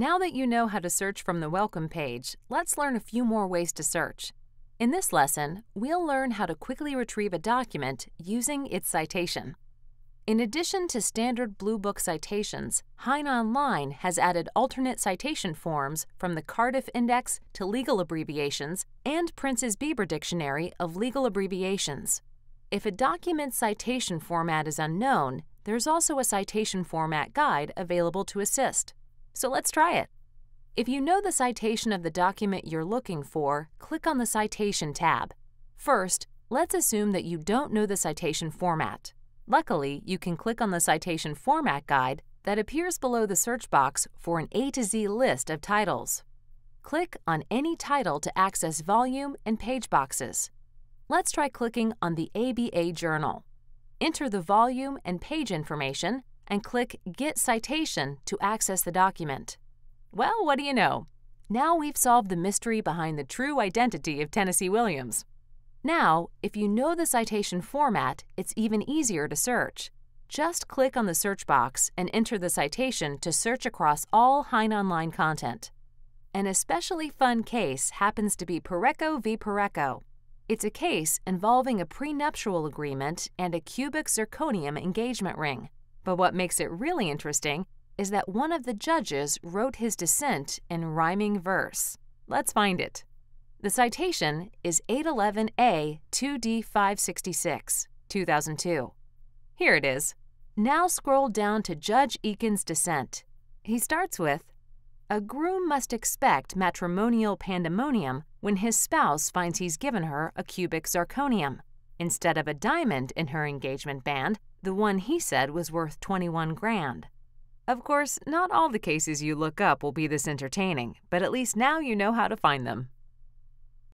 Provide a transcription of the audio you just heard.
Now that you know how to search from the welcome page, let's learn a few more ways to search. In this lesson, we'll learn how to quickly retrieve a document using its citation. In addition to standard Blue Book citations, HeinOnline has added alternate citation forms from the Cardiff Index to legal abbreviations and Prince's Bieber Dictionary of Legal Abbreviations. If a document's citation format is unknown, there's also a citation format guide available to assist. So let's try it. If you know the citation of the document you're looking for, click on the Citation tab. First, let's assume that you don't know the citation format. Luckily, you can click on the Citation Format Guide that appears below the search box for an A to Z list of titles. Click on any title to access volume and page boxes. Let's try clicking on the ABA Journal. Enter the volume and page information and click Get Citation to access the document. Well, what do you know? Now we've solved the mystery behind the true identity of Tennessee Williams. Now, if you know the citation format, it's even easier to search. Just click on the search box and enter the citation to search across all HeinOnline content. An especially fun case happens to be Porreca v. Porreca. It's a case involving a prenuptial agreement and a cubic zirconium engagement ring. But what makes it really interesting is that one of the judges wrote his dissent in rhyming verse. Let's find it. The citation is 811A 2D 566, 2002. Here it is. Now scroll down to Judge Eakin's dissent. He starts with A groom must expect matrimonial pandemonium when his spouse finds he's given her a cubic zirconium. Instead of a diamond in her engagement band, the one he said was worth 21 grand. Of course, not all the cases you look up will be this entertaining, but at least now you know how to find them.